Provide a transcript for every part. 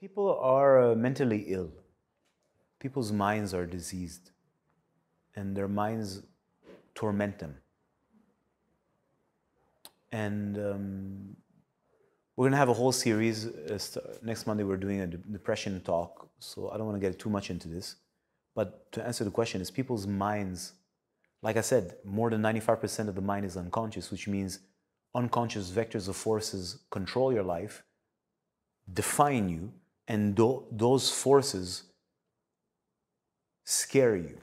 People are uh, mentally ill. People's minds are diseased, and their minds torment them. And um, we're going to have a whole series. Uh, next Monday, we're doing a de- depression talk, so I don't want to get too much into this. But to answer the question, is people's minds, like I said, more than 95% of the mind is unconscious, which means unconscious vectors of forces control your life, define you, and th- those forces scare you.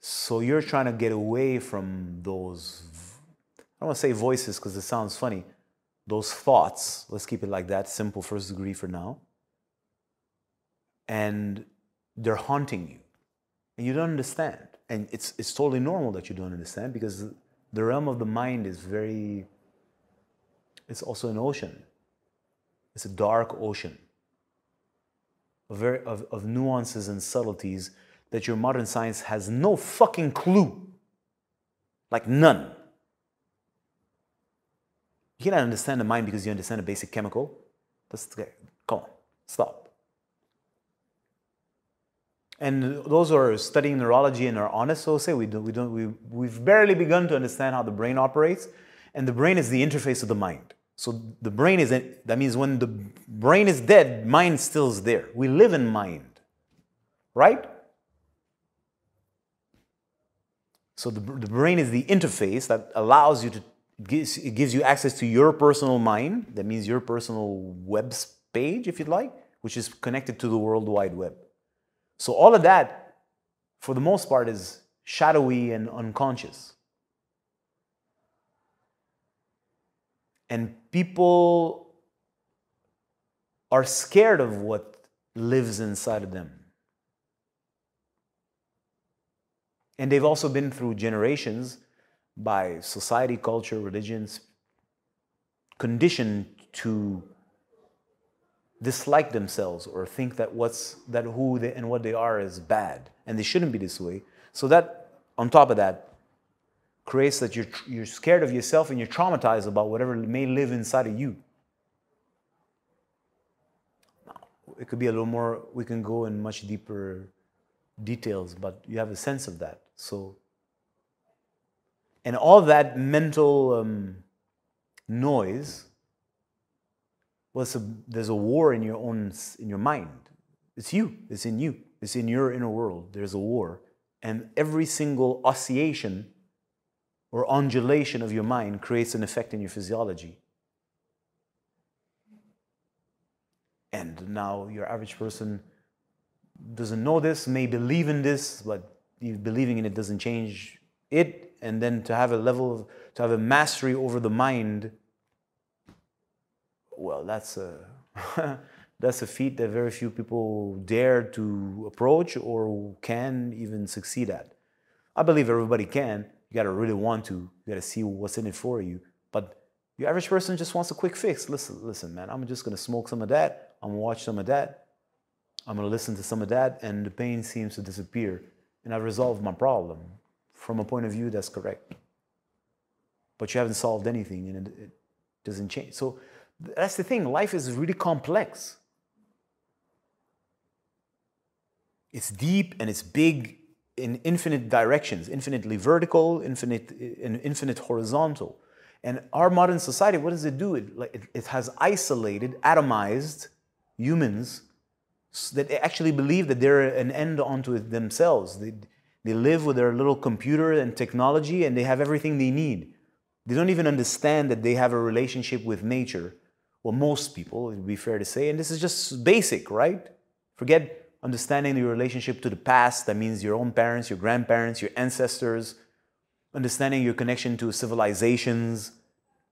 So you're trying to get away from those, I don't want to say voices because it sounds funny, those thoughts, let's keep it like that, simple first degree for now. And they're haunting you. And you don't understand. And it's, it's totally normal that you don't understand because the realm of the mind is very it's also an ocean. It's a dark ocean of, very, of, of nuances and subtleties that your modern science has no fucking clue. Like none. You cannot understand the mind because you understand a basic chemical. Let's come on, stop. And those who are studying neurology and are honest, so say we don't, we don't, we, we've barely begun to understand how the brain operates, and the brain is the interface of the mind. So the brain is, that means when the brain is dead, mind still is there. We live in mind, right? So the, the brain is the interface that allows you to, gives, it gives you access to your personal mind. That means your personal web page, if you'd like, which is connected to the World Wide Web. So all of that, for the most part, is shadowy and unconscious. And people are scared of what lives inside of them. And they've also been through generations by society, culture, religions, conditioned to dislike themselves or think that what's that who they and what they are is bad and they shouldn't be this way so that on top of that creates that you're, you're scared of yourself and you're traumatized about whatever may live inside of you. It could be a little more, we can go in much deeper details, but you have a sense of that. So, and all that mental um, noise well, a, there's a war in your own in your mind. It's you. It's in you. It's in your inner world. There's a war, and every single oscillation or undulation of your mind creates an effect in your physiology. And now your average person doesn't know this, may believe in this, but believing in it doesn't change it. And then to have a level of, to have a mastery over the mind, well, that's a, that's a feat that very few people dare to approach or can even succeed at. I believe everybody can, you got to really want to. You got to see what's in it for you. But your average person just wants a quick fix. Listen, listen, man. I'm just gonna smoke some of that. I'm gonna watch some of that. I'm gonna listen to some of that, and the pain seems to disappear. And I've resolved my problem. From a point of view, that's correct. But you haven't solved anything, and it, it doesn't change. So that's the thing. Life is really complex. It's deep and it's big in infinite directions, infinitely vertical, infinite, infinite horizontal. And our modern society, what does it do? It, it, it has isolated, atomized humans that actually believe that they're an end unto themselves. They, they live with their little computer and technology and they have everything they need. They don't even understand that they have a relationship with nature. Well, most people, it would be fair to say. And this is just basic, right? Forget understanding your relationship to the past, that means your own parents, your grandparents, your ancestors, understanding your connection to civilizations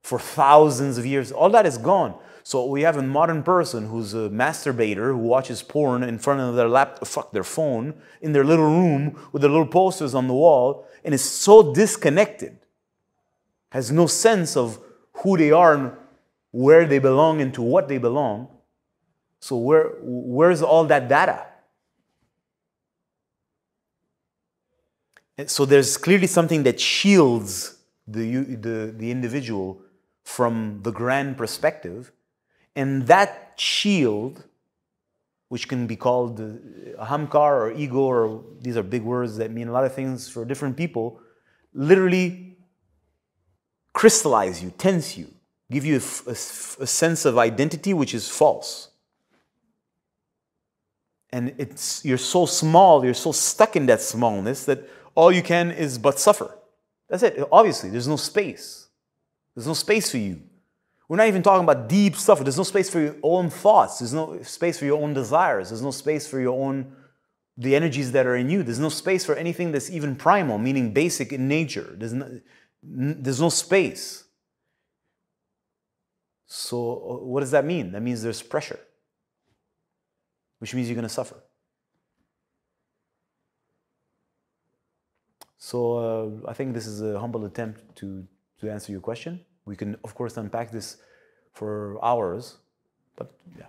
for thousands of years, all that is gone. So we have a modern person who's a masturbator who watches porn in front of their laptop, fuck their phone, in their little room with their little posters on the wall, and is so disconnected, has no sense of who they are and where they belong and to what they belong. So where, where's all that data? So there's clearly something that shields the, the, the individual from the grand perspective. And that shield, which can be called uh, hamkar or ego, or these are big words that mean a lot of things for different people, literally crystallize you, tense you, give you a, a, a sense of identity which is false. And it's, you're so small, you're so stuck in that smallness that all you can is but suffer. That's it. Obviously, there's no space. There's no space for you. We're not even talking about deep stuff. There's no space for your own thoughts. There's no space for your own desires. There's no space for your own, the energies that are in you. There's no space for anything that's even primal, meaning basic in nature. There's no, there's no space. So, uh, what does that mean? That means there's pressure, which means you're going to suffer. So uh, I think this is a humble attempt to, to answer your question. We can, of course, unpack this for hours, but yeah.